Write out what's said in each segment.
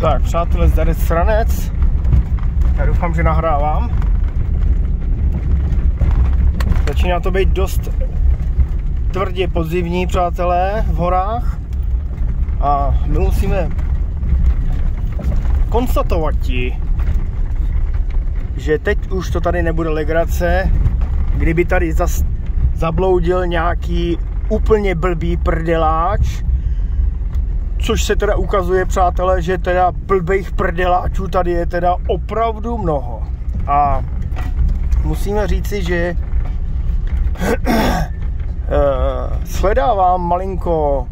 Tak, přátelé, zde Stranec. Já doufám, že nahrávám. Začíná to být dost tvrdě podzimní, přátelé, v horách. A my musíme konstatovat ti, že teď už to tady nebude legrace, kdyby tady zas zabloudil nějaký úplně blbý prdeláč, což se teda ukazuje, přátelé, že teda blbých prdeláčů tady je teda opravdu mnoho. A musíme říci, že sledávám malinko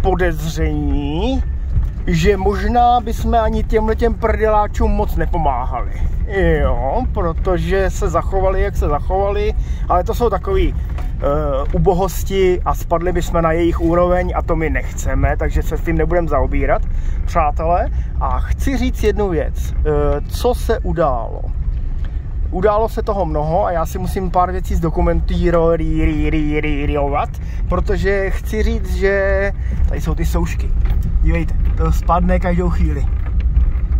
podezření, že možná bychom ani těmhle těm prdeláčům moc nepomáhali. Jo, protože se zachovali, jak se zachovali, ale to jsou takový uh, ubohosti a spadli bychom na jejich úroveň a to my nechceme, takže se s tím nebudeme zaobírat, přátelé. A chci říct jednu věc, uh, co se událo. Událo se toho mnoho a já si musím pár věcí zdokumentovat, protože chci říct, že tady jsou ty soušky. Dívejte, to spadne každou chvíli.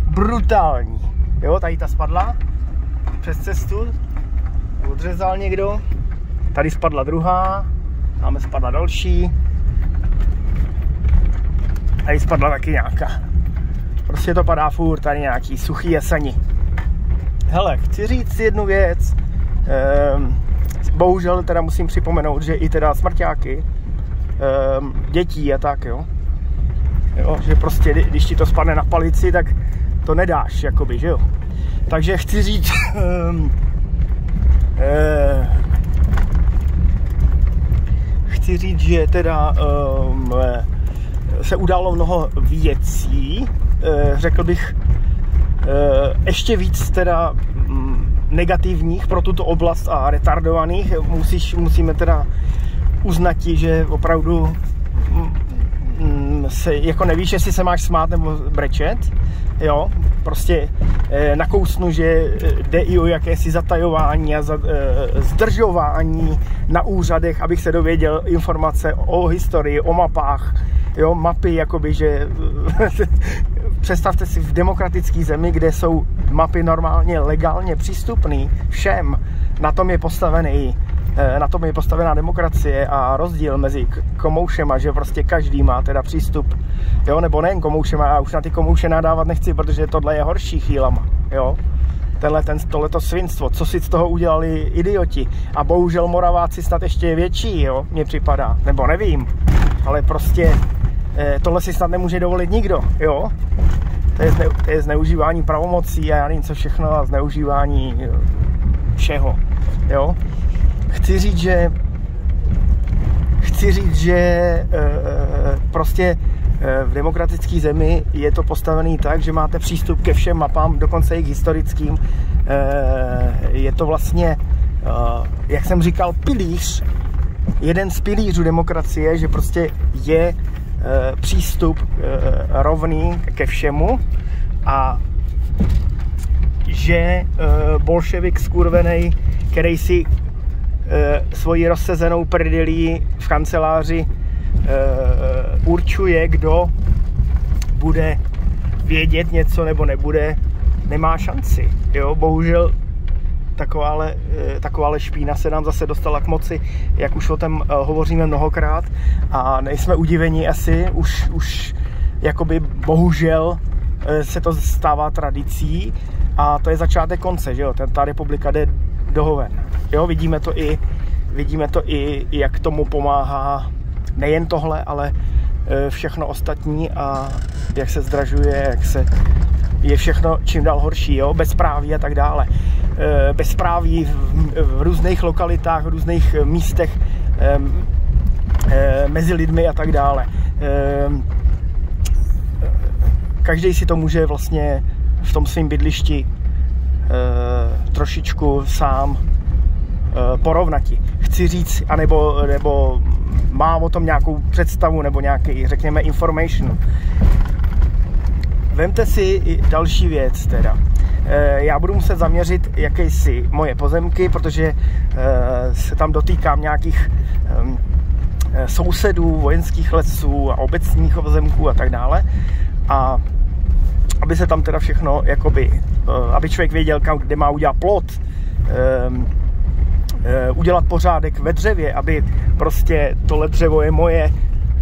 Brutální. Jo, tady ta spadla přes cestu, odřezal někdo. Tady spadla druhá, máme spadla další. Tady spadla taky nějaká. Prostě to padá furt, tady nějaký suchý jeseni. Hele, chci říct jednu věc. Ehm, bohužel teda musím připomenout, že i teda smrťáky, ehm, dětí a tak, jo. jo. Že prostě, když ti to spadne na palici, tak to nedáš, jakoby, že jo. Takže chci říct, ehm, eh, chci říct, že teda um, se událo mnoho věcí, eh, řekl bych, ještě víc teda mm, negativních pro tuto oblast a retardovaných. Musíš, musíme teda uznat, že opravdu mm, se, jako nevíš, jestli se máš smát nebo brečet, jo, prostě e, nakousnu, že eh, jde i o jakési zatajování a za, e, zdržování na úřadech, abych se dověděl informace o historii, o mapách, jo, mapy, jakoby, že představte si v demokratické zemi, kde jsou mapy normálně legálně přístupné všem, na tom je postavený eh, na tom je postavená demokracie a rozdíl mezi komoušema, že prostě každý má teda přístup, jo, nebo nejen komoušema, já už na ty komouše nadávat nechci, protože tohle je horší chvílama, jo. Tenhle, ten, tohleto svinstvo, co si z toho udělali idioti. A bohužel Moraváci snad ještě je větší, jo, mně připadá, nebo nevím, ale prostě eh, tohle si snad nemůže dovolit nikdo, jo to je, zne, to je zneužívání pravomocí a já nevím co všechno a zneužívání eh, všeho. Jo? Chci říct, že chci říct, že e, prostě v demokratické zemi je to postavený tak, že máte přístup ke všem mapám, dokonce i k historickým. Je to vlastně, jak jsem říkal, pilíř, jeden z pilířů demokracie, že prostě je přístup eh, rovný ke všemu a že eh, bolševik skurvený, který si svoji rozsezenou prdelí v kanceláři určuje, kdo bude vědět něco nebo nebude, nemá šanci. Jo, bohužel takováhle, eh, takováhle špína se nám zase dostala k moci, jak už o tom eh, hovoříme mnohokrát. A nejsme udiveni asi, už, už jakoby bohužel eh, se to stává tradicí. A to je začátek konce, že jo, ta republika jde do hoven. Jo, vidíme to i, vidíme to i, jak tomu pomáhá nejen tohle, ale všechno ostatní a jak se zdražuje, jak se je všechno čím dál horší, jo? bezpráví a tak dále. E, bezpráví v, různých lokalitách, v různých místech e, e, mezi lidmi a tak dále. Každý si to může vlastně v tom svém bydlišti trošičku sám porovnati. Chci říct, anebo, nebo mám o tom nějakou představu nebo nějaký, řekněme, information. Vemte si i další věc teda. Eh, já budu muset zaměřit jakýsi moje pozemky, protože eh, se tam dotýkám nějakých ehm, eh, sousedů, vojenských lesů a obecních pozemků a tak dále. A aby se tam teda všechno, jakoby, aby člověk věděl, kam, kde má udělat plot, ehm, udělat pořádek ve dřevě, aby prostě tohle dřevo je moje,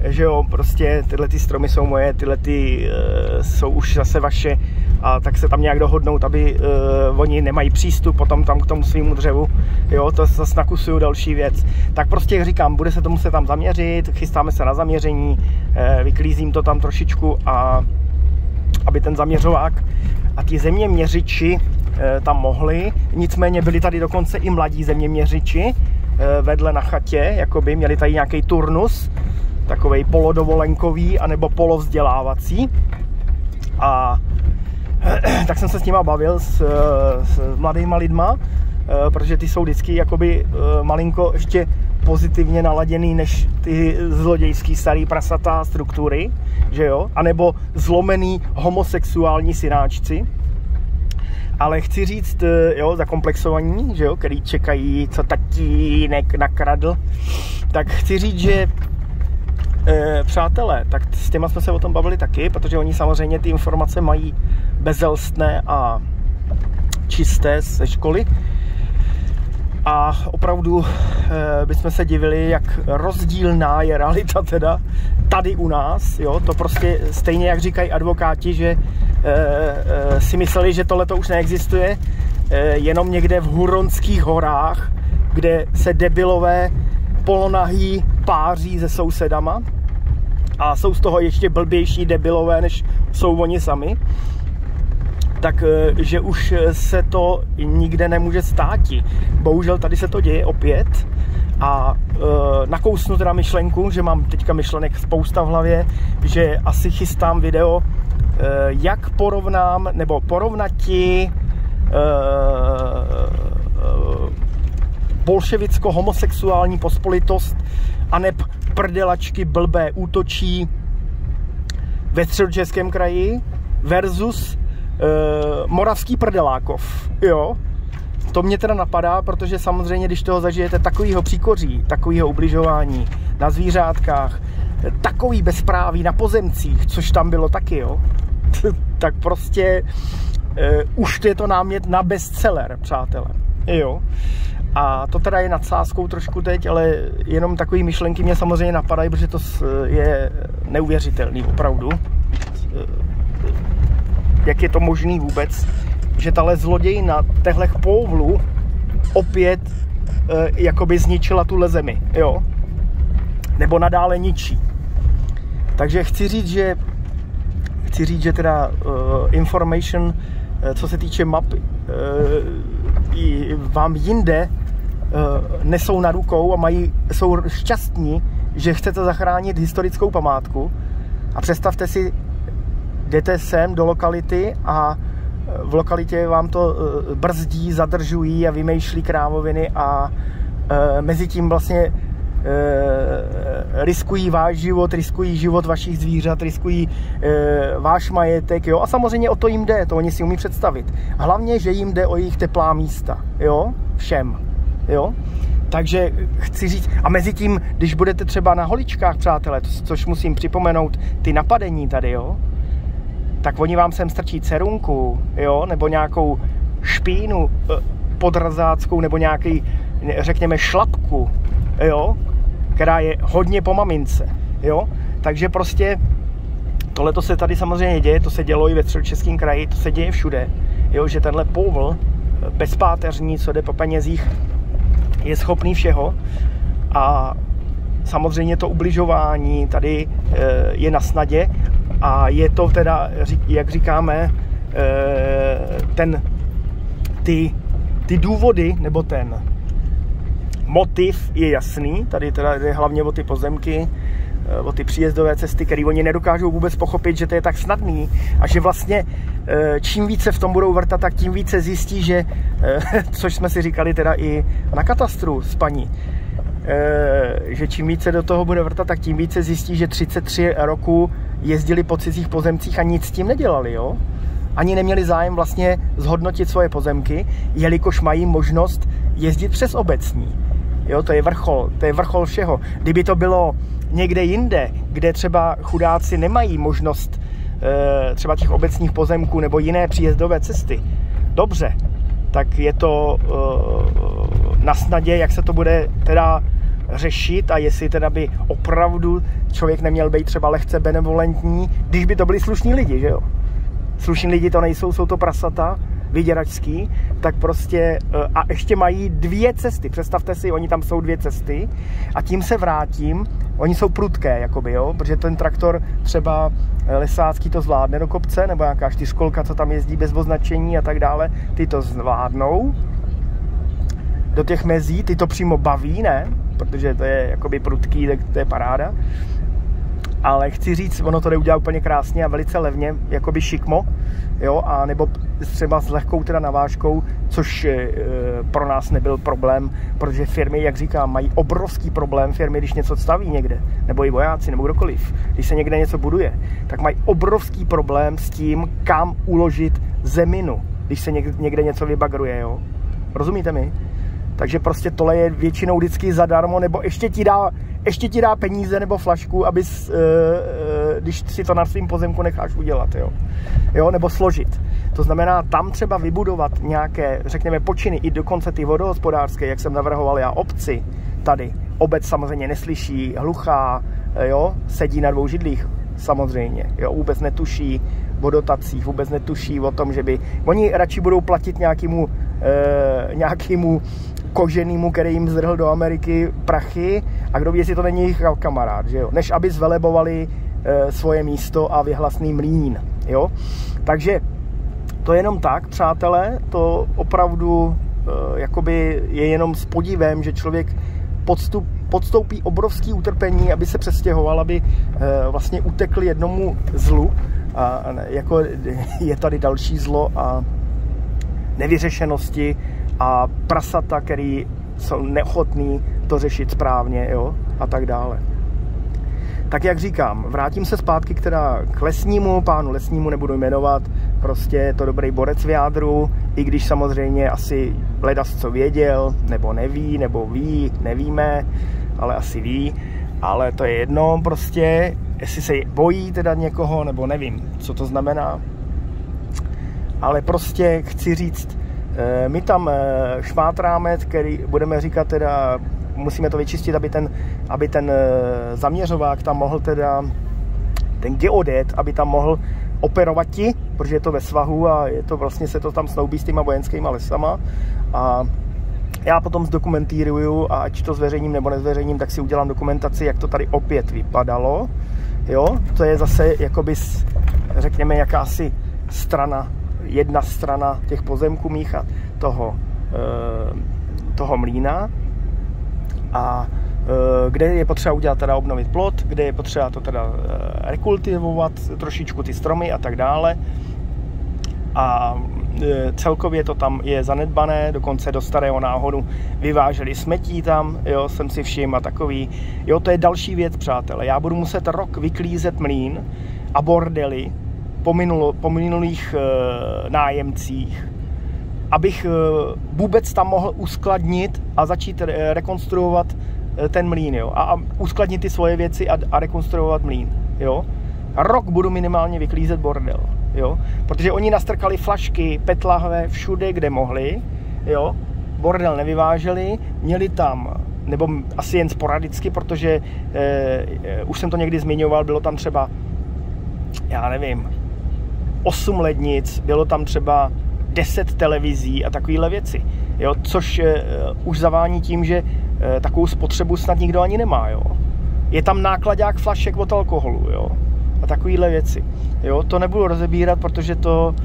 že jo, prostě tyhle ty stromy jsou moje, tyhle ty uh, jsou už zase vaše a tak se tam nějak dohodnout, aby uh, oni nemají přístup potom tam k tomu svýmu dřevu, jo, to zase nakusuju další věc. Tak prostě říkám, bude se to muset tam zaměřit, chystáme se na zaměření, uh, vyklízím to tam trošičku a aby ten zaměřovák a ty zeměměřiči tam mohli, nicméně byli tady dokonce i mladí zeměměřiči vedle na chatě, jakoby měli tady nějaký turnus, takový polodovolenkový anebo polovzdělávací. A tak jsem se s nima bavil s, s mladýma lidma, eh, protože ty jsou vždycky jakoby eh, malinko ještě pozitivně naladěný než ty zlodějský starý prasatá struktury, že jo, anebo zlomený homosexuální synáčci. Ale chci říct, eh, jo, zakomplexovaní, že jo, který čekají, co tatínek nakradl, tak chci říct, že e, přátelé, tak s těma jsme se o tom bavili taky, protože oni samozřejmě ty informace mají bezelstné a čisté ze školy. A opravdu e, bychom se divili, jak rozdílná je realita teda tady u nás. Jo? To prostě stejně, jak říkají advokáti, že e, e, si mysleli, že tohle to už neexistuje, e, jenom někde v Huronských horách, kde se debilové polonahý páří se sousedama a jsou z toho ještě blbější debilové, než jsou oni sami, tak eh, že už se to nikde nemůže státi. Bohužel tady se to děje opět a e, nakousnu teda myšlenku, že mám teďka myšlenek spousta v hlavě, že asi chystám video, e, jak porovnám, nebo porovnati e, bolševicko-homosexuální pospolitost aneb prdelačky blbé útočí ve středočeském kraji versus uh, moravský prdelákov, jo. To mě teda napadá, protože samozřejmě, když toho zažijete takovýho příkoří, takovýho ubližování na zvířátkách, takový bezpráví na pozemcích, což tam bylo taky, jo, tak prostě uh, už je to námět na bestseller, přátelé. Jo. A to teda je nadsázkou trošku teď, ale jenom takové myšlenky mě samozřejmě napadají, protože to je neuvěřitelný opravdu. Jak je to možný vůbec, že tahle zlodějina tehle pouvlu opět e, jakoby zničila tuhle zemi, jo? Nebo nadále ničí. Takže chci říct, že chci říct, že teda uh, information, uh, co se týče mapy, uh, vám jinde Eh, nesou na rukou a mají, jsou šťastní, že chcete zachránit historickou památku. A představte si, jdete sem do lokality a eh, v lokalitě vám to eh, brzdí, zadržují a vymýšlí krávoviny a mezi tím vlastně riskují váš život, riskují život vašich zvířat, riskují váš majetek, jo, a samozřejmě o to jim jde, to oni si umí představit. Hlavně, že jim jde o jejich teplá místa, jo, všem jo. Takže chci říct, a mezi tím, když budete třeba na holičkách, přátelé, což musím připomenout, ty napadení tady, jo, tak oni vám sem strčí cerunku, jo, nebo nějakou špínu eh, podrzáckou, nebo nějaký, řekněme, šlapku, jo, která je hodně po mamince, jo. Takže prostě tohle to se tady samozřejmě děje, to se dělo i ve středočeském kraji, to se děje všude, jo, že tenhle povl eh, bezpáteřní, co jde po penězích, je schopný všeho. A samozřejmě to ubližování tady eh, je na snadě. A je to teda, jak říkáme, eh, ten, ty, ty důvody, nebo ten motiv je jasný, tady teda jde hlavně o ty pozemky, o ty příjezdové cesty, které oni nedokážou vůbec pochopit, že to je tak snadný a že vlastně Eh, čím více v tom budou vrtat, tak tím více zjistí, že, eh, což jsme si říkali teda i na katastru s paní, eh, že čím více do toho bude vrtat, tak tím více zjistí, že 33 roku jezdili po cizích pozemcích a nic s tím nedělali, jo? Ani neměli zájem vlastně zhodnotit svoje pozemky, jelikož mají možnost jezdit přes obecní. Jo, to je vrchol, to je vrchol všeho. Kdyby to bylo někde jinde, kde třeba chudáci nemají možnost e, třeba těch obecních pozemků nebo jiné příjezdové cesty, dobře, tak je to e, na snadě, jak se to bude teda řešit a jestli teda by opravdu člověk neměl být třeba lehce benevolentní, když by to byli slušní lidi, že jo? Slušní lidi to nejsou, jsou to prasata, vyděračský, tak prostě eh, a ještě mají dvě cesty. Představte si, oni tam jsou dvě cesty a tím se vrátím. Oni jsou prudké, jakoby, jo, protože ten traktor třeba eh, lesácký to zvládne do kopce, nebo nějaká čtyřkolka, co tam jezdí bez označení a tak dále, ty to zvládnou do těch mezí, ty to přímo baví, ne? Protože to je jakoby prudký, tak to je paráda. Ale chci říct, ono to jde udělat úplně krásně a velice levně, jakoby šikmo, jo, a nebo třeba s lehkou teda navážkou, což e, pro nás nebyl problém, protože firmy, jak říkám, mají obrovský problém firmy, když něco staví někde, nebo i vojáci, nebo kdokoliv, když se někde něco buduje, tak mají obrovský problém s tím, kam uložit zeminu, když se někde, někde něco vybagruje, jo. Rozumíte mi? Takže prostě tohle je většinou vždycky zadarmo, nebo ještě ti dá, ještě ti dá peníze nebo flašku, abys, e, e, když si to na svým pozemku necháš udělat, jo. jo. Nebo složit. To znamená tam třeba vybudovat nějaké, řekněme, počiny, i dokonce ty vodohospodářské, jak jsem navrhoval já, obci tady. Obec samozřejmě neslyší, hluchá, jo, sedí na dvou židlích, samozřejmě, jo, vůbec netuší o dotacích, vůbec netuší o tom, že by, oni radši budou platit nějakému, e, nějakému koženýmu, který jim zdrhl do Ameriky prachy a kdo ví, jestli to není jejich kamarád, že jo? než aby zvelebovali e, svoje místo a vyhlasný mlín. Jo? Takže to je jenom tak, přátelé, to opravdu e, jakoby je jenom s podívem, že člověk podstup, podstoupí obrovský utrpení, aby se přestěhoval, aby e, vlastně utekl jednomu zlu. A jako je tady další zlo a nevyřešenosti a prasata, který jsou neochotný to řešit správně, jo, a tak dále. Tak jak říkám, vrátím se zpátky k, teda k lesnímu, pánu lesnímu nebudu jmenovat, prostě je to dobrý borec v jádru, i když samozřejmě asi ledas co věděl, nebo neví, nebo ví, nevíme, ale asi ví, ale to je jedno prostě, jestli se bojí teda někoho, nebo nevím, co to znamená, ale prostě chci říct, my tam eh, šmátráme, který budeme říkat teda, musíme to vyčistit, aby ten, aby ten eh, zaměřovák tam mohl teda, ten geodet, aby tam mohl operovat ti, protože je to ve svahu a je to vlastně se to tam snoubí s těma vojenskýma lesama a já potom zdokumentíruju a ať to zveřejním nebo nezveřejním, tak si udělám dokumentaci, jak to tady opět vypadalo. Jo, to je zase jakoby, řekněme, jakási strana jedna strana těch pozemků míchat toho, eh, toho mlína a eh, kde je potřeba udělat teda obnovit plot, kde je potřeba to teda eh, rekultivovat trošičku ty stromy a tak dále. A celkově to tam je zanedbané, dokonce do starého náhodu vyváželi smetí tam, jo, jsem si všiml a takový. Jo, to je další věc, přátelé. Já budu muset rok vyklízet mlín a bordely, po, minulých e, nájemcích, abych e, vůbec tam mohl uskladnit a začít re, rekonstruovat e, ten mlín, jo, a, a uskladnit ty svoje věci a, a rekonstruovat mlín, jo. Rok budu minimálně vyklízet bordel, jo, protože oni nastrkali flašky, petlahve všude, kde mohli, jo, bordel nevyváželi, měli tam nebo asi jen sporadicky, protože e, už jsem to někdy zmiňoval, bylo tam třeba, já nevím, 8 lednic, bylo tam třeba 10 televizí a takovéhle věci. Jo, což uh, už zavání tím, že uh, takovou spotřebu snad nikdo ani nemá. Jo. Je tam nákladák flašek od alkoholu jo, a takovéhle věci. Jo, to nebudu rozebírat, protože to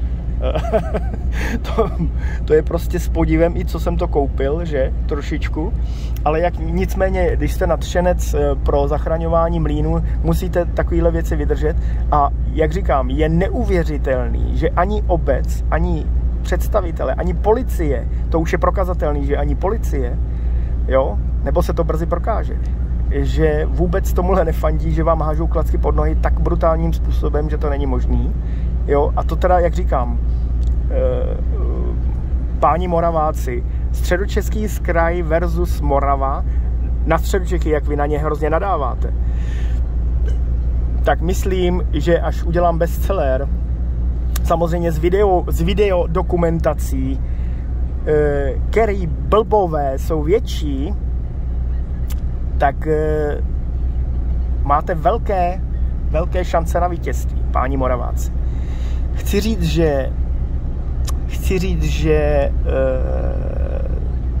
to, to je prostě s podívem i co jsem to koupil, že, trošičku. Ale jak nicméně, když jste nadšenec eh, pro zachraňování mlínu, musíte takovéhle věci vydržet. A jak říkám, je neuvěřitelný, že ani obec, ani představitele, ani policie, to už je prokazatelný, že ani policie, jo, nebo se to brzy prokáže, že vůbec tomuhle nefandí, že vám hážou klacky pod nohy tak brutálním způsobem, že to není možný. Jo, a to teda, jak říkám, Eh, páni Moraváci, středočeský skraj versus Morava, na středočechy, jak vy na ně hrozně nadáváte. tak myslím, že až udělám bestseller, samozřejmě z video, z video dokumentací, eh, který blbové jsou větší, tak eh, máte velké, velké šance na vítězství, páni Moraváci. Chci říct, že chci říct, že e,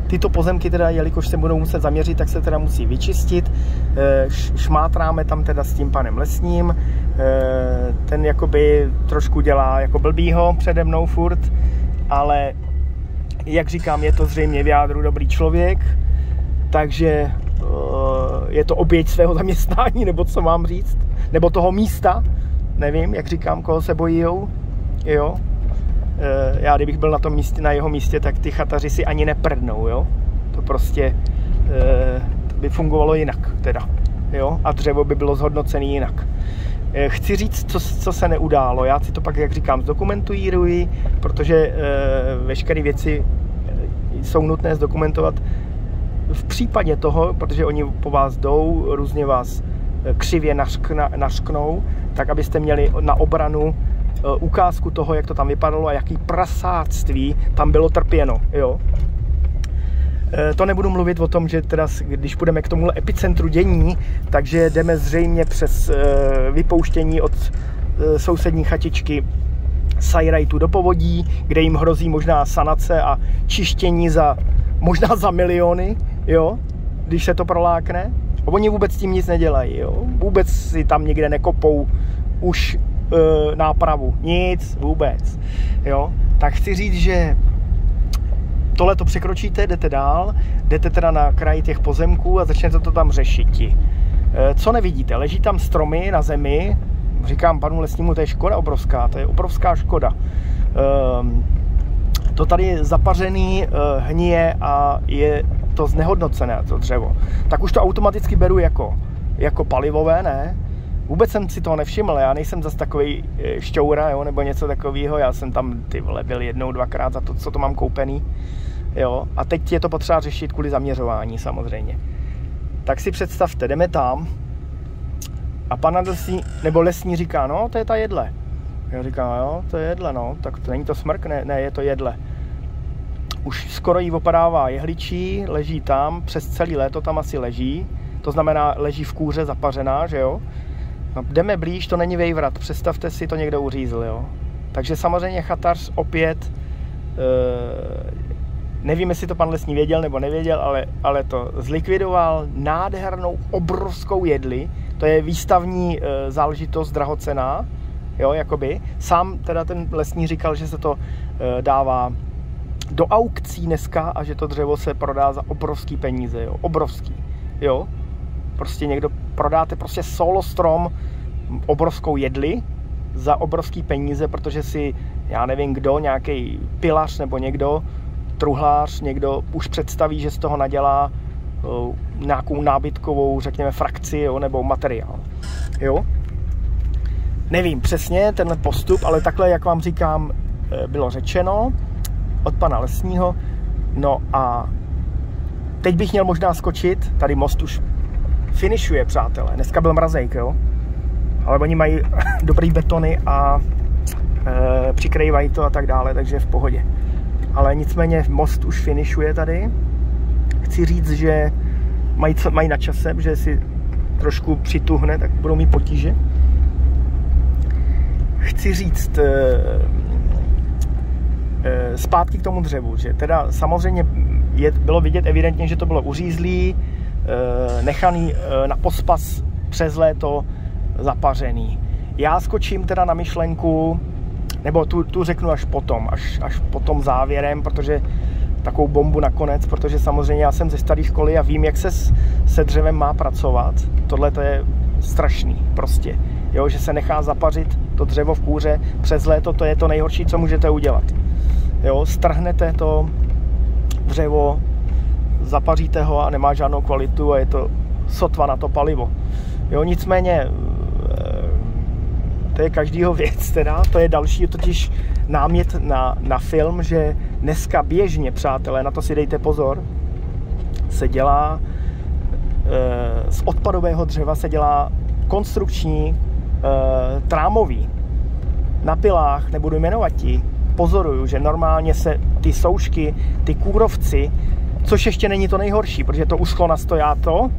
tyto pozemky teda, jelikož se budou muset zaměřit, tak se teda musí vyčistit. E, šmátráme tam teda s tím panem lesním. E, ten jakoby trošku dělá jako blbýho přede mnou furt, ale jak říkám, je to zřejmě v jádru dobrý člověk, takže je to oběť svého zaměstnání, nebo co mám říct, nebo toho místa, nevím, jak říkám, koho se bojí, jo. Eh, já kdybych byl na tom místě, na jeho místě, tak ty chataři si ani neprdnou, jo. To prostě eh, to by fungovalo jinak, teda, jo. A dřevo by bylo zhodnocené jinak. Eh, chci říct, co, co se neudálo. Já si to pak, jak říkám, zdokumentuji, protože veškeré věci jsou nutné zdokumentovat v případě toho, protože oni po vás jdou, různě vás křivě nařkna, nařknou, tak abyste měli na obranu Eh, ukázku toho, jak to tam vypadalo a jaký prasáctví tam bylo trpěno. Jo? Eh, to nebudu mluvit o tom, že teda, když půjdeme k tomuhle epicentru dění, takže jdeme zřejmě přes eh, vypouštění od sousední chatičky Sajrajtu do povodí, kde jim hrozí možná sanace a čištění za možná za miliony, jo, když se to prolákne. Oni vůbec s tím nic nedělají, jo. Vůbec si tam někde nekopou už e, nápravu. Nic, vůbec. Jo? Tak chci říct, že tohle to překročíte, jdete dál, jdete teda na kraji těch pozemků a začnete to tam řešit. E, co nevidíte? Leží tam stromy na zemi, říkám panu lesnímu, to je škoda obrovská, to je obrovská škoda. E, to tady zapařený, e, hníje a je to znehodnocené, to dřevo. Tak už to automaticky beru jako, jako palivové, ne? Vůbec jsem si toho nevšiml, já nejsem zase takový e, šťoura, jo, nebo něco takového, já jsem tam ty vole byl jednou, dvakrát za to, co to mám koupený, jo, a teď je to potřeba řešit kvůli zaměřování samozřejmě. Tak si představte, jdeme tam a pan lesní, nebo lesní říká, no, to je ta jedle. Já říkám, jo, to je jedle, no, tak to není to smrk, ne, ne, je to jedle. Už skoro jí opadává jehličí, leží tam, přes celý léto tam asi leží, to znamená, leží v kůře zapařená, že jo, No, jdeme blíž, to není vejvrat, představte si, to někdo uřízl, jo. Takže samozřejmě chatař opět, e, nevím, jestli to pan lesní věděl nebo nevěděl, ale, ale to zlikvidoval nádhernou, obrovskou jedli, to je výstavní e, záležitost drahocená, jo, jakoby. Sám teda ten lesní říkal, že se to e, dává do aukcí dneska a že to dřevo se prodá za obrovský peníze, jo, obrovský, jo prostě někdo prodáte prostě solo strom obrovskou jedli za obrovský peníze, protože si, já nevím kdo, nějaký pilař nebo někdo, truhlář, někdo už představí, že z toho nadělá uh, nějakou nábytkovou, řekněme, frakci jo, nebo materiál. Jo? Nevím přesně tenhle postup, ale takhle, jak vám říkám, eh, bylo řečeno od pana lesního. No a teď bych měl možná skočit, tady most už finišuje, přátelé. Dneska byl mrazejk, jo. Ale oni mají dobrý betony a e, přikrývají to a tak dále, takže v pohodě. Ale nicméně most už finišuje tady. Chci říct, že mají, mají na čase, že si trošku přituhne, tak budou mít potíže. Chci říct e, zpátky k tomu dřevu, že teda samozřejmě je, bylo vidět evidentně, že to bylo uřízlý, Eh, nechaný eh, na pospas přes léto zapařený. Já skočím teda na myšlenku, nebo tu, tu řeknu až potom, až, až potom závěrem, protože takovou bombu nakonec, protože samozřejmě já jsem ze staré školy a vím, jak se se dřevem má pracovat. Tohle to je strašný prostě. Jo, že se nechá zapařit to dřevo v kůře přes léto, to je to nejhorší, co můžete udělat. Jo, strhnete to dřevo, zapaříte ho a nemá žádnou kvalitu a je to sotva na to palivo. Jo, nicméně eh, to je každýho věc teda, to je další totiž námět na, na film, že dneska běžně, přátelé, na to si dejte pozor, se dělá e, z odpadového dřeva se dělá konstrukční trámový na pilách, nebudu jmenovat ti, pozoruju, že normálně se ty soušky, ty kůrovci, což ještě není to nejhorší, protože to uschlo na stojáto,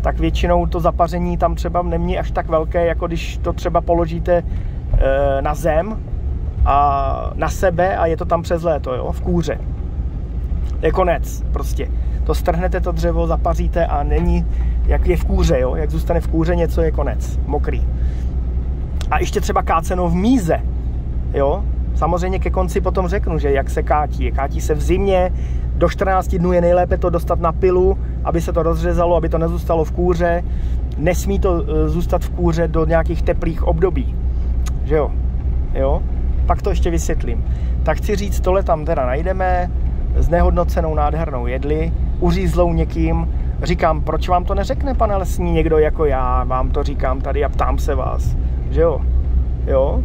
tak většinou to zapaření tam třeba není až tak velké, jako když to třeba položíte e, na zem a na sebe a je to tam přes léto, jo, v kůře. Je konec prostě. To strhnete to dřevo, zapaříte a není, jak je v kůře, jo, jak zůstane v kůře něco, je konec, mokrý. A ještě třeba káceno v míze, jo, Samozřejmě ke konci potom řeknu, že jak se kátí. Kátí se v zimě, do 14 dnů je nejlépe to dostat na pilu, aby se to rozřezalo, aby to nezůstalo v kůře. Nesmí to e, zůstat v kůře do nějakých teplých období. Že jo? Jo? Pak to ještě vysvětlím. Tak chci říct, tohle tam teda najdeme, s nehodnocenou nádhernou jedli, uřízlou někým. Říkám, proč vám to neřekne, pane lesní, někdo jako já, vám to říkám tady a ptám se vás. Že jo? Jo?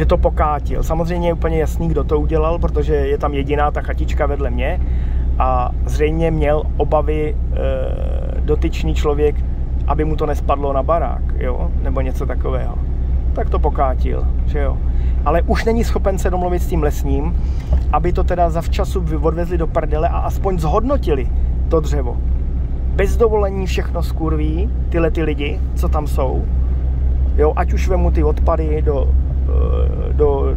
Že to pokátil. Samozřejmě je úplně jasný, kdo to udělal, protože je tam jediná ta chatička vedle mě a zřejmě měl obavy e, dotyčný člověk, aby mu to nespadlo na barák, jo, nebo něco takového. Tak to pokátil, že jo. Ale už není schopen se domluvit s tím lesním, aby to teda zavčasu odvezli do prdele a aspoň zhodnotili to dřevo. Bez dovolení všechno skurví, tyhle ty lidi, co tam jsou, jo, ať už vemu ty odpady do do,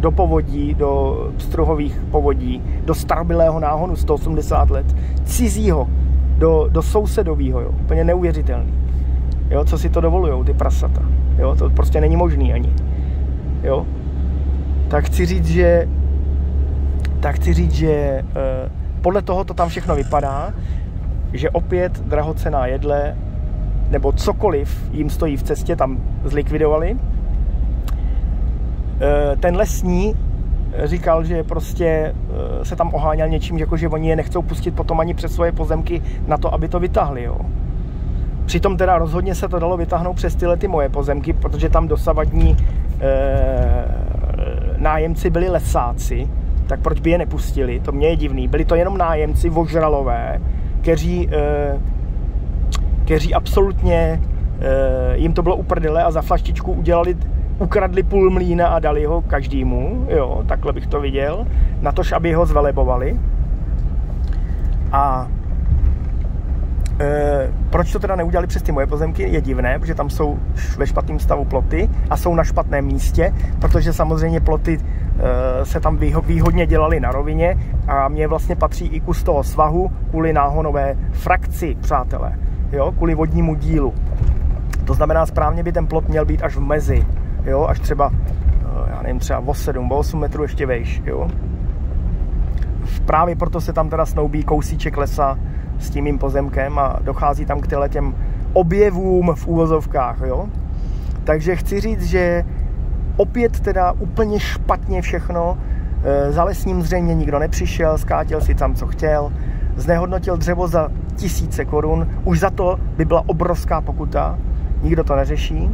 do povodí, do struhových povodí, do starbilého náhonu 180 let, cizího, do, do sousedového, jo, úplně neuvěřitelný. Jo, co si to dovolujou, ty prasata. Jo, to prostě není možný ani. Jo. Tak chci říct, že tak chci říct, že eh, podle toho to tam všechno vypadá, že opět drahocená jedle nebo cokoliv jim stojí v cestě, tam zlikvidovali, Eh, ten lesní eh, říkal, že prostě eh, se tam oháněl něčím, jako že oni je nechcou pustit potom ani přes svoje pozemky na to, aby to vytahli. Jo. Přitom teda rozhodně se to dalo vytáhnout přes tyhle ty moje pozemky, protože tam dosavadní e, nájemci byli lesáci, tak proč by je nepustili? To mě je divný. Byli to jenom nájemci vožralové, kteří, e, kteří absolutně e, jim to bylo uprdele a za flaštičku udělali ukradli půl mlína a dali ho každému, jo, takhle bych to viděl, na tož, aby ho zvelebovali. A e, proč to teda neudělali přes ty moje pozemky, je divné, protože tam jsou ve špatném stavu ploty a jsou na špatném místě, protože samozřejmě ploty e, se tam výhodně dělaly na rovině a mě vlastně patří i kus toho svahu kvůli náhonové frakci, přátelé, jo, kvůli vodnímu dílu. To znamená, správně by ten plot měl být až v mezi jo, až třeba, eh, já nevím, třeba o 7, o 8 metrů ještě vejš, jo. Právě proto se tam teda snoubí kousíček lesa s tím mým pozemkem a dochází tam k těle těm objevům v úvozovkách, jo. Takže chci říct, že opět teda úplně špatně všechno, eh, za lesním zřejmě nikdo nepřišel, skátil si tam, co chtěl, znehodnotil dřevo za tisíce korun, už za to by byla obrovská pokuta, nikdo to neřeší,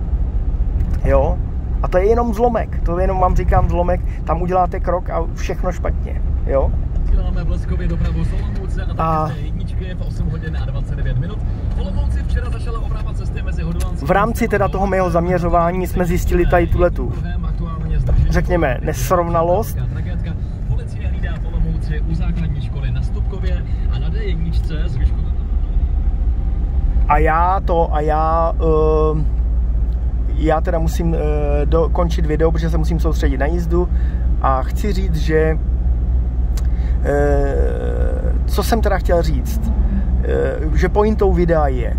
jo, a to je jenom zlomek, to jenom vám říkám zlomek, tam uděláte krok a všechno špatně, jo? Máme bleskově dopravu Solomouce a, a... jedničky v 8 hodin a 29 minut. V včera začala oprava cesty mezi V rámci teda toho mého zaměřování jsme zjistili tady tuhle tu, řekněme, nesrovnalost. Policie hlídá v Olomouci u základní školy na Stupkově a na D1 z A já to, a já... Uh, já teda musím uh, dokončit video, protože se musím soustředit na jízdu a chci říct, že uh, co jsem teda chtěl říct, uh, že pointou videa je,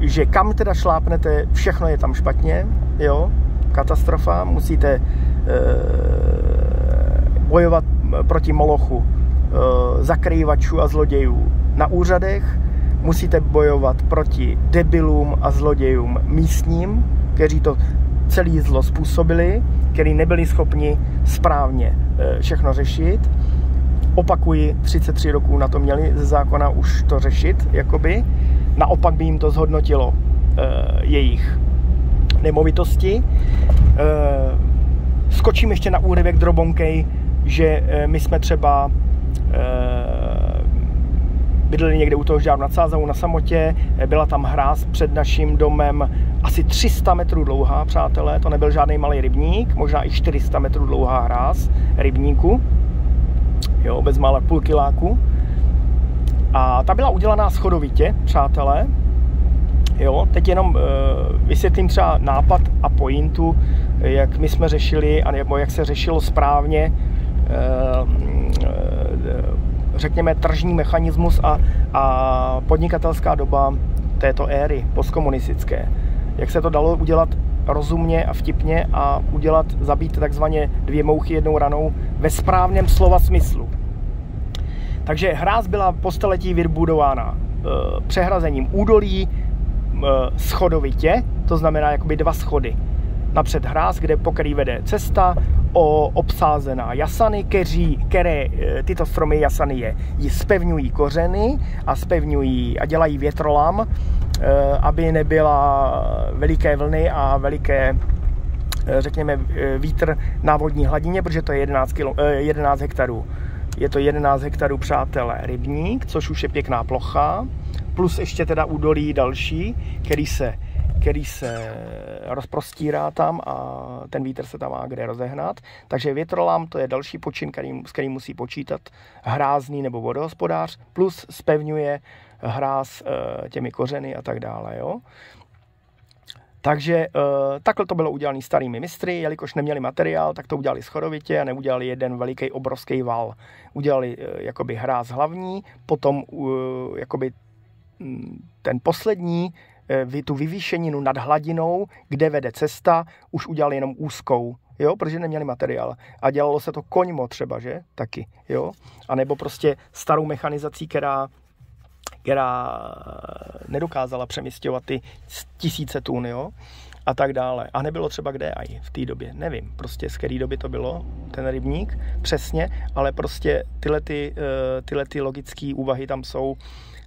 že kam teda šlápnete, všechno je tam špatně, jo, katastrofa, musíte uh, bojovat proti molochu, uh, zakrývačů a zlodějů na úřadech, musíte bojovat proti debilům a zlodějům místním, kteří to celý zlo způsobili, kteří nebyli schopni správně eh, všechno řešit. Opakuji, 33 roků na to měli ze zákona už to řešit, jakoby. Naopak by jim to zhodnotilo e, jejich nemovitosti. E, skočím ještě na úryvek drobonkej, že e, my jsme třeba e, bydleli někde u toho žáru nad Sázavou na samotě, byla tam hráz před naším domem asi 300 metrů dlouhá, přátelé, to nebyl žádný malý rybník, možná i 400 metrů dlouhá hráz rybníku, jo, bez mála půl kiláku. A ta byla udělaná schodovitě, přátelé, Jo, teď jenom uh, vysvětlím třeba nápad a pointu, jak my jsme řešili, nebo jak se řešilo správně uh, řekněme, tržní mechanismus a, a podnikatelská doba této éry postkomunistické. Jak se to dalo udělat rozumně a vtipně a udělat, zabít takzvaně dvě mouchy jednou ranou ve správném slova smyslu. Takže hráz byla po staletí vybudována e, přehrazením údolí, e, schodovitě, to znamená jakoby dva schody. Napřed hráz, kde po který vede cesta, o obsázená jasany, keří, které e, tyto stromy jasany je, ji spevňují kořeny a spevňují a dělají větrolam, e, aby nebyla veliké vlny a veliké e, řekněme vítr na vodní hladině, protože to je 11, kilo, 11 hektarů. Je to 11 hektarů, přátelé, rybník, což už je pěkná plocha, plus ještě teda údolí další, který se který se rozprostírá tam a ten vítr se tam má kde rozehnat. Takže větrolám to je další počin, který, s kterým musí počítat hrázný nebo vodohospodář, plus spevňuje hráz eh, těmi kořeny a tak dále. Jo? Takže uh, takhle to bylo udělané starými mistry, jelikož neměli materiál, tak to udělali schorovitě a neudělali jeden veliký obrovský val. Udělali uh, jakoby hráz hlavní, potom jakoby mm, ten poslední Eh, tu vyvýšeninu nad hladinou, kde vede cesta, už udělali jenom úzkou, jo, protože neměli materiál. A dělalo se to koňmo třeba, že? Taky, jo. A nebo prostě starou mechanizací, která která nedokázala přemysťovat ty tisíce tun, jo, a tak dále. A nebylo třeba kde aj v té době, nevím, prostě z které doby to bylo, ten rybník, přesně, ale prostě tyhle, ty, eh, tyhle ty logické úvahy tam jsou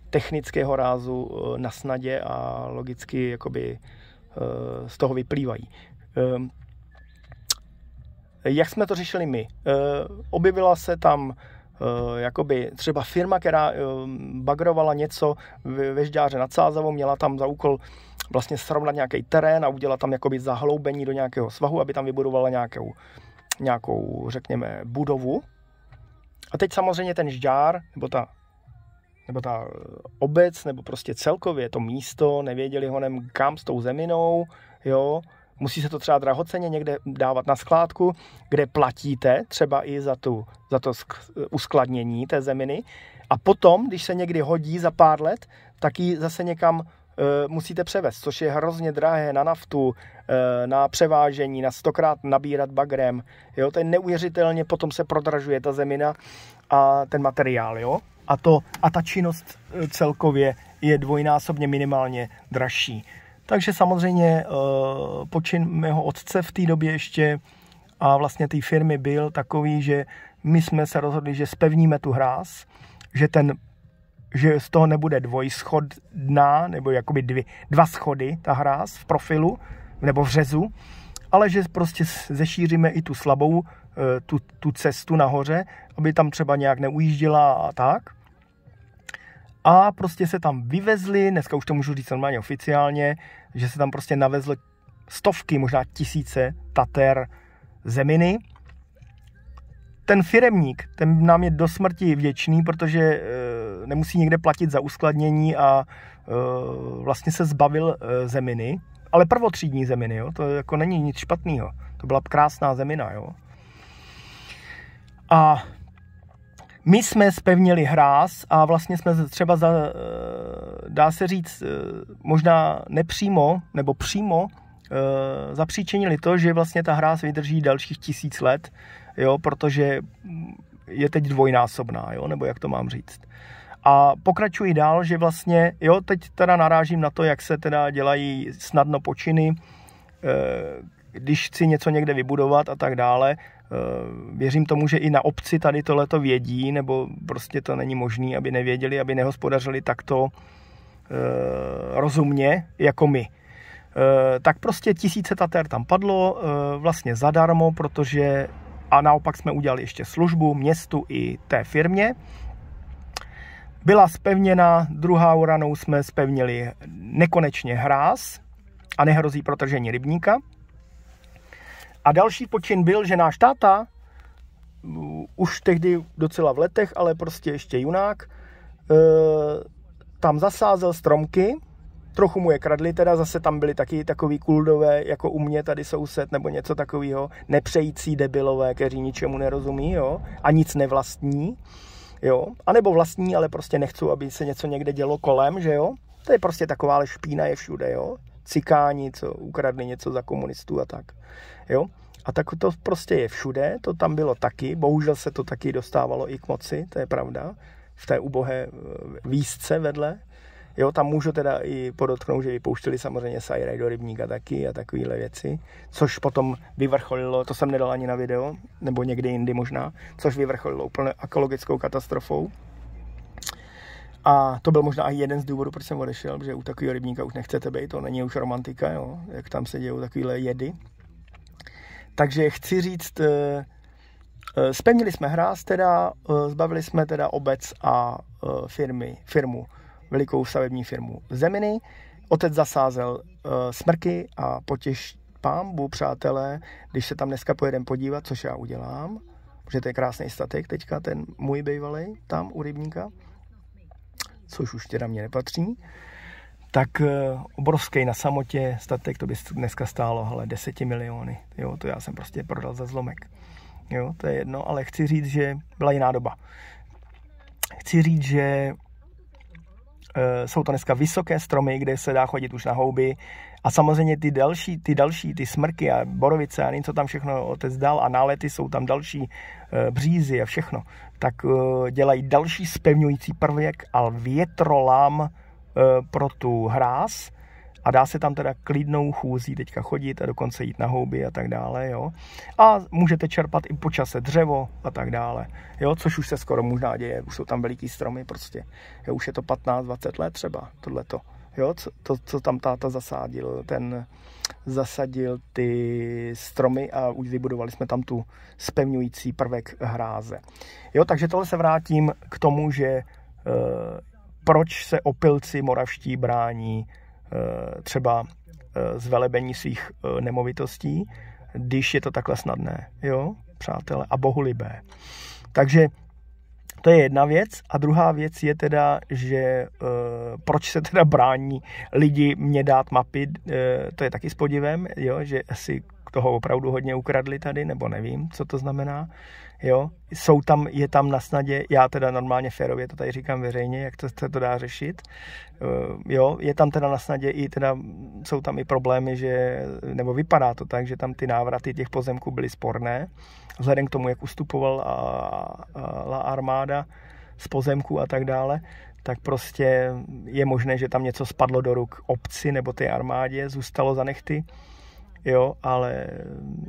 technického rázu eh, na snadě a logicky jakoby eh, z toho vyplývají. Ehm, jak jsme to řešili my? Eh, objevila se tam jakoby třeba firma, která bagrovala něco ve Žďáře nad Sázavou, měla tam za úkol vlastně srovnat nějaký terén a udělat tam jakoby zahloubení do nějakého svahu, aby tam vybudovala nějakou, nějakou řekněme, budovu. A teď samozřejmě ten Žďár, nebo ta nebo ta obec, nebo prostě celkově to místo, nevěděli honem kam s tou zeminou, jo, musí se to třeba drahoceně někde dávat na skládku, kde platíte třeba i za, tu, za to uskladnění té zeminy. A potom, když se někdy hodí za pár let, tak ji zase někam e, musíte převést, což je hrozně drahé na naftu, e, na převážení, na stokrát nabírat bagrem, jo, to je neuvěřitelně, potom se prodražuje ta zemina a ten materiál, jo a, to, a ta činnost e, celkově je dvojnásobně minimálně dražší. Takže samozřejmě e, počin mého otce v té době ještě a vlastně té firmy byl takový, že my jsme se rozhodli, že spevníme tu hráz, že ten že z toho nebude dvojschodná, nebo jakoby dvě, dva schody, ta hráz v profilu, nebo v řezu, ale že prostě zešíříme i tu slabou, e, tu, tu cestu nahoře, aby tam třeba nějak neujížděla a tak a prostě se tam vyvezli, dneska už to můžu říct normálně oficiálně, že se tam prostě navezly stovky, možná tisíce tater zeminy. Ten firemník, ten nám je do smrti vděčný, protože e, nemusí někde platit za uskladnění a e, vlastně se zbavil e, zeminy, ale prvotřídní zeminy, jo? to jako není nic špatného. To byla krásná zemina. Jo? A my jsme spevnili hráz a vlastně jsme třeba, za, eh, dá se říct, eh, možná nepřímo nebo přímo eh, zapříčinili to, že vlastně ta hráz vydrží dalších tisíc let, jo, protože je teď dvojnásobná, jo, nebo jak to mám říct. A pokračuji dál, že vlastně, jo, teď teda narážím na to, jak se teda dělají snadno počiny, když chci něco někde vybudovat a tak dále, Eh, věřím tomu, že i na obci tady tohleto vědí, nebo prostě to není možné, aby nevěděli, aby nehospodařili takto eh, rozumně jako my. Eh, tak prostě tisíce tater tam padlo vlastně zadarmo, protože a naopak jsme udělali ještě službu městu i té firmě. Byla spevněna, druhá ranou jsme spevnili nekonečně hráz a nehrozí protržení rybníka. A další počin byl, že náš táta, už tehdy docela v letech, ale prostě ještě junák, e, tam zasázel stromky, trochu mu je kradli, teda zase tam byly taky takový kuldové, jako u mě tady soused, nebo něco takového, nepřející debilové, kteří ničemu nerozumí, jo, a nic nevlastní, jo, a nebo vlastní, ale prostě nechci, aby se něco někde dělo kolem, že jo, to je prostě taková špína je všude, jo, cikáni, co ukradli něco za komunistů a tak, jo. A tak to prostě je všude, to tam bylo taky, bohužel se to taky dostávalo i k moci, to je pravda, v té ubohé eh, výzce vedle, Jo, tam můžu teda i podotknout, že vypouštěli samozřejmě sajraj do rybníka taky a takovéhle věci, což potom vyvrcholilo, to jsem nedal ani na video, nebo někdy jindy možná, což vyvrcholilo úplně ekologickou katastrofou. A to byl možná i jeden z důvodů, proč jsem odešel, že u takového rybníka už nechcete být, to není už romantika, jo, jak tam se dějou takovéhle jedy. Takže chci říct, eh, eh, spevnili jsme hráz teda, eh, zbavili jsme teda obec a firmy, firmu velikou stavební firmu Zeminy. Otec zasázel uh, smrky a potěš pámbu, přátelé, když se tam dneska pojedeme podívat, což já udělám, protože to je krásný statek teďka, ten můj bývalý tam u rybníka, což už teda mě nepatří, tak uh, obrovský na samotě statek, to by dneska stálo ale 10 miliony, jo, to já jsem prostě prodal za zlomek. Jo, to je jedno, ale chci říct, že byla jiná doba. Chci říct, že Eh, jsou to dneska vysoké stromy, kde se dá chodit už na houby. A samozřejmě ty další, ty další, ty smrky a borovice a něco tam všechno otec dal a nálety jsou tam další eh, břízy a všechno, tak eh, dělají další spevňující prvek a větrolám pro tu hráz a dá se tam teda klidnou chůzí teďka chodit a dokonce jít na houby a tak dále, jo. A můžete čerpat i počase dřevo a tak dále, jo, což už se skoro možná děje, už jsou tam veliký stromy prostě, jo, už je to 15-20 let třeba, tohleto, jo, co, to, co tam táta zasádil, ten zasadil ty stromy a už vybudovali jsme tam tu spevňující prvek hráze. Jo, takže tohle se vrátím k tomu, že e, proč se opilci moravští brání třeba eh, zvelebení svých eh, nemovitostí, když je to takhle snadné, jo, přátelé, a bohulibé. Takže to je jedna věc. A druhá věc je teda, že e, proč se teda brání lidi mě dát mapy, e, to je taky s podivem, jo, že asi toho opravdu hodně ukradli tady, nebo nevím, co to znamená. Jo, jsou tam, je tam na snadě, já teda normálně férově to tady říkám veřejně, jak to se to dá řešit. Eh, jo, je tam teda na snadě i teda, jsou tam i problémy, že, nebo vypadá to tak, že tam ty návraty těch pozemků byly sporné, vzhledem k tomu, jak ustupovala armáda z pozemků a tak dále, tak prostě je možné, že tam něco spadlo do ruk obci nebo té armádě, zůstalo za nechty jo, ale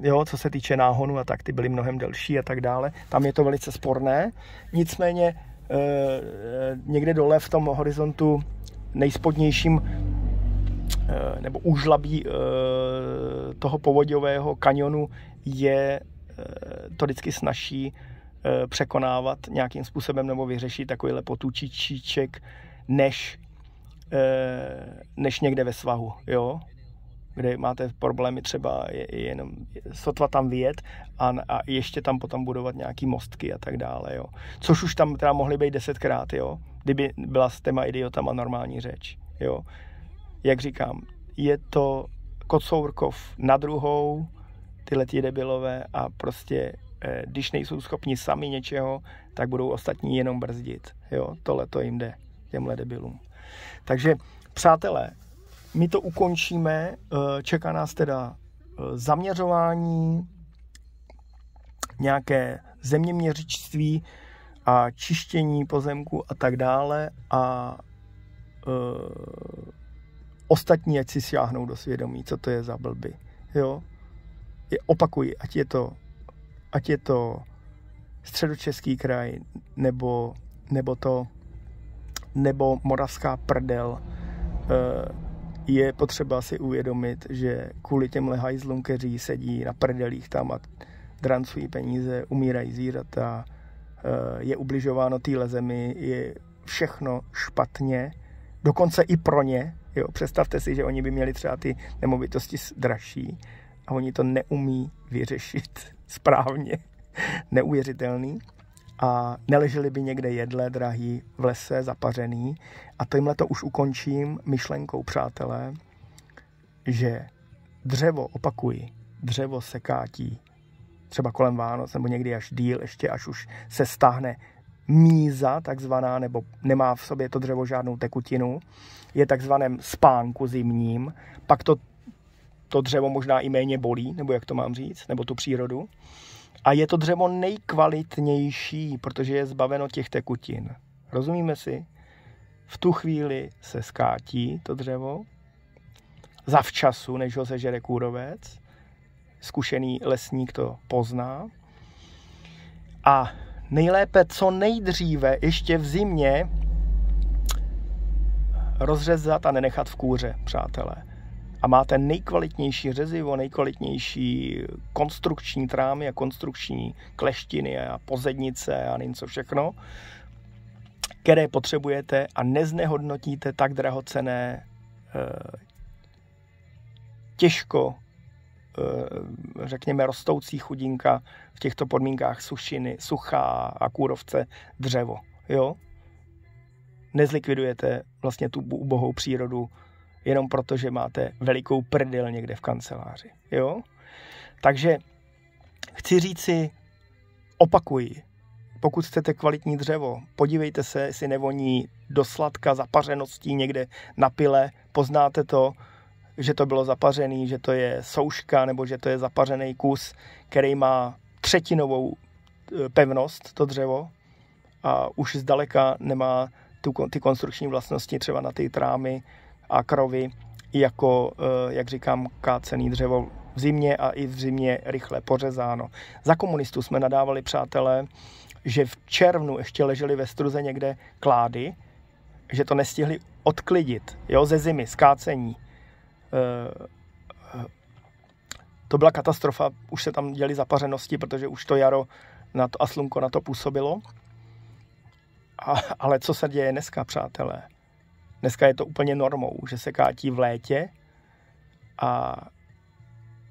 jo, co se týče náhonu a tak, ty byly mnohem delší a tak dále. Tam je to velice sporné. Nicméně e, někde dole v tom horizontu nejspodnějším e, nebo úžlabí e, toho povodňového kanionu je to vždycky snaží překonávat nějakým způsobem nebo vyřešit takovýhle potůčičíček, než, než někde ve svahu, jo kde máte problémy třeba jenom sotva tam vyjet a, a ještě tam potom budovat nějaký mostky a tak dále, jo. Což už tam teda mohly být desetkrát, jo, kdyby byla s těma idiotama normální řeč, jo. Jak říkám, je to Kocourkov na druhou, tyhle ty debilové a prostě eh, když nejsou schopni sami něčeho, tak budou ostatní jenom brzdit. Jo, tohle to jim jde, těmhle debilům. Takže, přátelé, my to ukončíme, eh, čeká nás teda eh, zaměřování, nějaké zeměměřičství a čištění pozemku a tak dále a e, ostatní, ať si šáhnou do svědomí, co to je za blby. Jo? Je, opakuji, ať je to, ať je to středočeský kraj, nebo, nebo to, nebo moravská prdel, e, je potřeba si uvědomit, že kvůli těm hajzlům, kteří sedí na prdelích tam a drancují peníze, umírají zvířata, eh, je ubližováno téhle zemi, je všechno špatně, dokonce i pro ně. Jo, představte si, že oni by měli třeba ty nemovitosti dražší a oni to neumí vyřešit správně. Neuvěřitelný. A neleželi by někde jedle drahý v lese zapařený. A tímhle to už ukončím myšlenkou, přátelé, že dřevo, opakuji, dřevo se kátí třeba kolem Vánoc nebo někdy až díl, ještě až už se stáhne míza takzvaná, nebo nemá v sobě to dřevo žádnou tekutinu, je takzvaném spánku zimním, pak to, to dřevo možná i méně bolí, nebo jak to mám říct, nebo tu přírodu. A je to dřevo nejkvalitnější, protože je zbaveno těch tekutin. Rozumíme si? V tu chvíli se skátí to dřevo, zavčasu, než ho sežere kůrovec. Zkušený lesník to pozná. A nejlépe co nejdříve, ještě v zimě, rozřezat a nenechat v kůře, přátelé. A máte nejkvalitnější řezivo, nejkvalitnější konstrukční trámy a konstrukční kleštiny a pozednice a něco všechno, které potřebujete a neznehodnotíte tak drahocené eh, těžko, eh, řekněme, rostoucí chudinka v těchto podmínkách sušiny, suchá a kůrovce dřevo. Jo? Nezlikvidujete vlastně tu ubohou přírodu jenom proto, že máte velikou prdel někde v kanceláři. Jo? Takže chci říci, opakuji, pokud chcete kvalitní dřevo, podívejte se, jestli nevoní do sladka zapařeností někde na pile, poznáte to, že to bylo zapařený, že to je souška nebo že to je zapařený kus, který má třetinovou e, pevnost, to dřevo, a už zdaleka nemá tu, ty konstrukční vlastnosti třeba na ty trámy a krovy, jako, e, jak říkám, kácený dřevo v zimě a i v zimě rychle pořezáno. Za komunistů jsme nadávali, přátelé, že v červnu ještě leželi ve struze někde klády, že to nestihli odklidit, jo, ze zimy, skácení. Eh, to byla katastrofa, už se tam děli zapařenosti, protože už to jaro na to, a slunko na to působilo. A, ale co se děje dneska, přátelé? Dneska je to úplně normou, že se kátí v létě a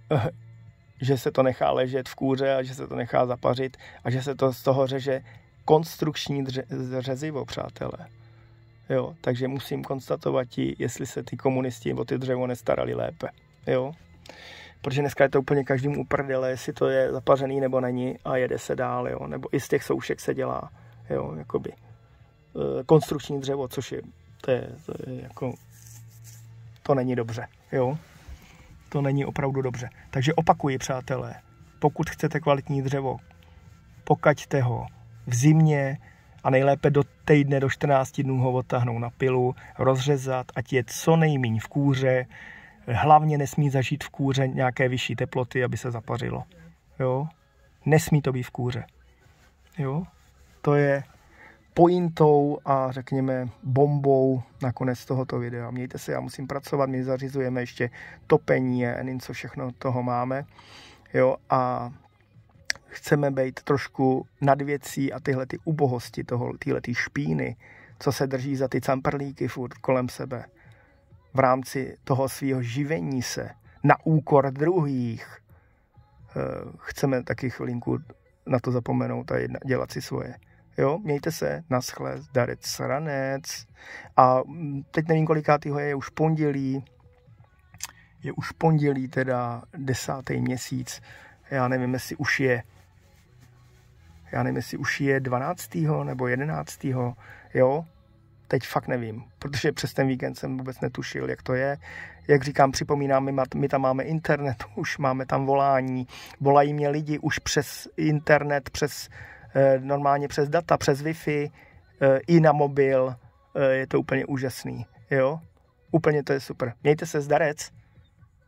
že se to nechá ležet v kůře a že se to nechá zapařit a že se to z toho řeže konstrukční řezivo, přátelé. Jo, takže musím konstatovat ti, jestli se ty komunisti o ty dřevo nestarali lépe. Jo. Protože dneska je to úplně každým uprdele, jestli to je zapařený nebo není a jede se dál, jo. Nebo i z těch soušek se dělá, jo, jakoby e, konstrukční dřevo, což je, to je, to je jako, to není dobře, jo. To není opravdu dobře. Takže opakuji, přátelé, pokud chcete kvalitní dřevo, pokaďte ho v zimě, a nejlépe do týdne, do 14 dnů ho odtáhnout na pilu, rozřezat, ať je co nejméně v kůře, hlavně nesmí zažít v kůře nějaké vyšší teploty, aby se zapařilo. Jo? Nesmí to být v kůře. Jo? To je pointou a řekněme bombou nakonec tohoto videa. Mějte se, já musím pracovat, my zařizujeme ještě topení a něco všechno toho máme. Jo? A chceme být trošku nad věcí a tyhle ty ubohosti, toho, tyhle ty špíny, co se drží za ty camperlíky furt kolem sebe, v rámci toho svého živení se na úkor druhých, eh, chceme taky chvilinku na to zapomenout a dělat si svoje. Jo, mějte se, naschle, darec sranec. A mm, teď nevím, kolikátýho je, je už pondělí, je už pondělí, teda desátý měsíc. Já nevím, jestli už je já nevím, jestli už je 12. nebo 11. jo, teď fakt nevím, protože přes ten víkend jsem vůbec netušil, jak to je. Jak říkám, připomínám, my, my tam máme internet, už máme tam volání, volají mě lidi už přes internet, přes normálně přes data, přes Wi-Fi, eh, i na mobil, eh, je to úplně úžasný, jo. Úplně to je super. Mějte se zdarec.